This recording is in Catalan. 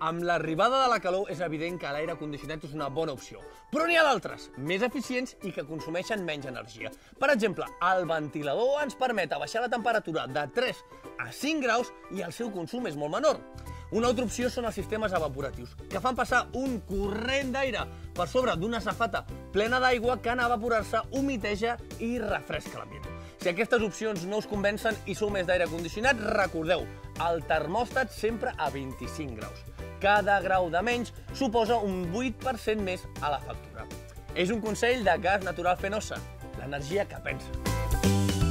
Amb l'arribada de la calor és evident que l'aire condicionat és una bona opció, però n'hi ha d'altres, més eficients i que consumeixen menys energia. Per exemple, el ventilador ens permet abaixar la temperatura de 3 a 5 graus i el seu consum és molt menor. Una altra opció són els sistemes evaporatius, que fan passar un corrent d'aire per sobre d'una safata plena d'aigua que en evaporar-se humiteja i refresca l'ambient. Si aquestes opcions no us convencen i sou més d'aire condicionat, recordeu, el termòstat sempre a 25 graus cada grau de menys suposa un 8% més a la factura. És un consell de gas natural fenosa, l'energia que pensa.